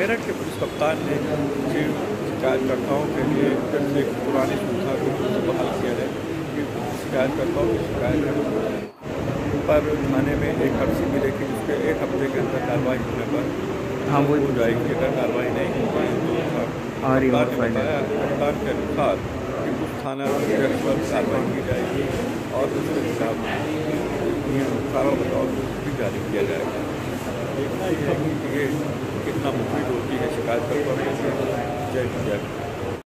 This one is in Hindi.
मेरठ के पुलिस कप्तान ने मुझे शिकायतकर्ताओं के लिए जैसे पुरानी सुविधा को बहाल किया जाए कि शिकायतकर्ताओं की शिकायत पर थाने में एक अर्जी मिलेगी जिसके एक हफ़्ते के अंदर कार्रवाई होने पर हाँ वो हो जाएगी अगर कार्रवाई नहीं हो पाई तो कप्तान के अनुसार उस थाना अध्यक्ष पर कार्रवाई की जाएगी और उसके हिसाब कारा बताओ भी जारी किया जाएगा। देखना है कितना मुफीद होती है शिकायत पर जय जय